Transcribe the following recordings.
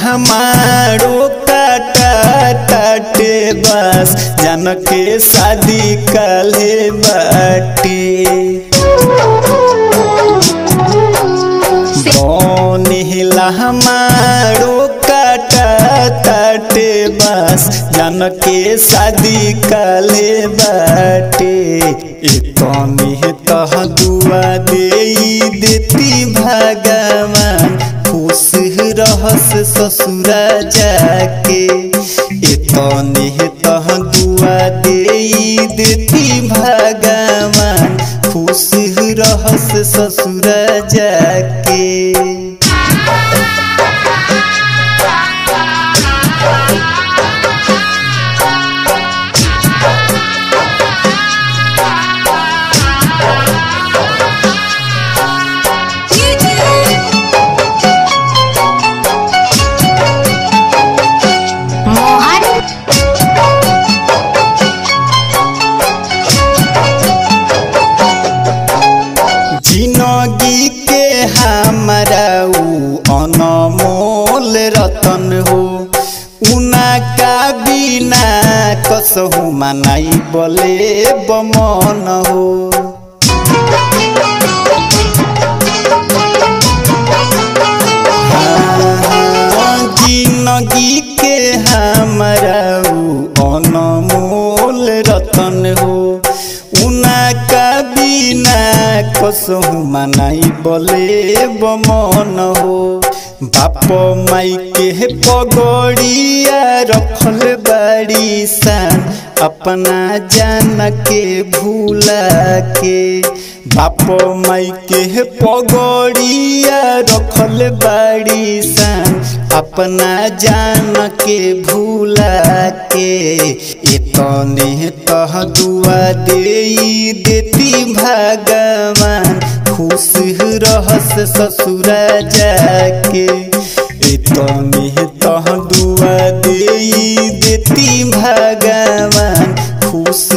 हमारो काटा बस जान के शादी काले बाटे। बनिला हमारो काटा काटे बस जान के शादी काले बाटे। इतनी तह दुआ दे देती खुश रहस ससुरा जाके। इतने तह दुआ दे देती भगवान। खुश रहस ससुरा जाके। का बिना कसहु मनाई बले बमन हो हाँ, के हमारा अनमोल रतन हो उना का बिना कसहु मनाई बले बमन हो बाप माई के पगड़िया रखल बाड़ी सान अपना जान के भूला के बाप माई के पगड़िया रखल बाड़ी सान अपना जान के भूला के इतने तह दुआ दे देती भगवान खुश रहस ससुर जाके। इतने तह दुआ दे देती भगवान। खुश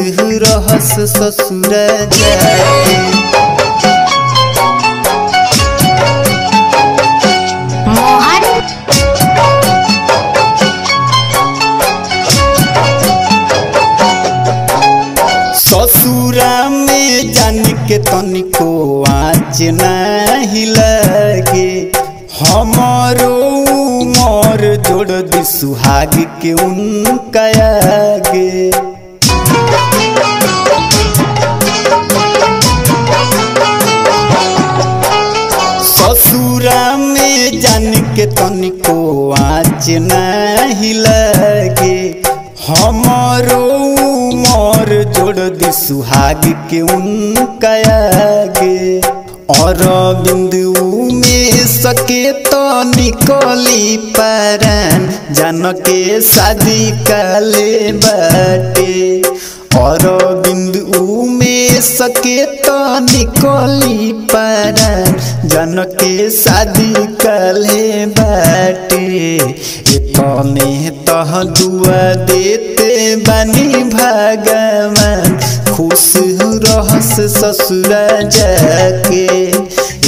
रहस ससुरा जाके। ससुरा में जान के तनिको आँच नहीं लगे। हमारो उमर जोड़ दी सुहाग के उनका आगे। ससुरा में जान के तनिको आँच नहीं लगे। हमारो जोड़ दी सुहाग के उनका और बिंदु में सके तो निकली पारन जान के शादी काले बाटे। और बिंदु में सके तो निकली पारन जन के शादी काले बाटे इतने तह दुआ देते बनी भगवान। खुश रहस ससुरा जाके।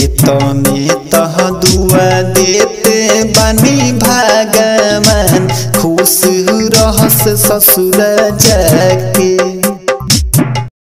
इतने तह दुआ देते बनी भगवान। खुश रहस ससुरा जाके।